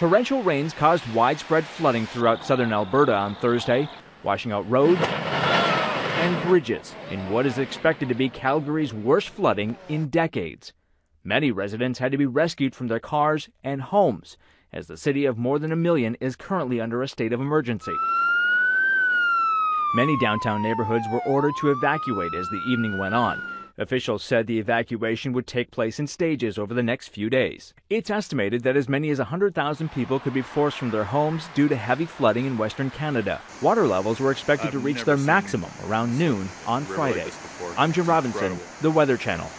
Torrential rains caused widespread flooding throughout southern Alberta on Thursday, washing out roads and bridges in what is expected to be Calgary's worst flooding in decades. Many residents had to be rescued from their cars and homes, as the city of more than a million is currently under a state of emergency. Many downtown neighborhoods were ordered to evacuate as the evening went on. Officials said the evacuation would take place in stages over the next few days. It's estimated that as many as 100,000 people could be forced from their homes due to heavy flooding in Western Canada. Water levels were expected I've to reach their maximum around noon on like Friday. I'm Jim Robinson, incredible. the Weather Channel.